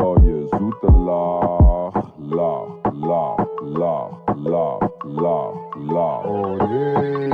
historie zoete lach, lach, lach, lach, lach, lach, lach. Oh yeah.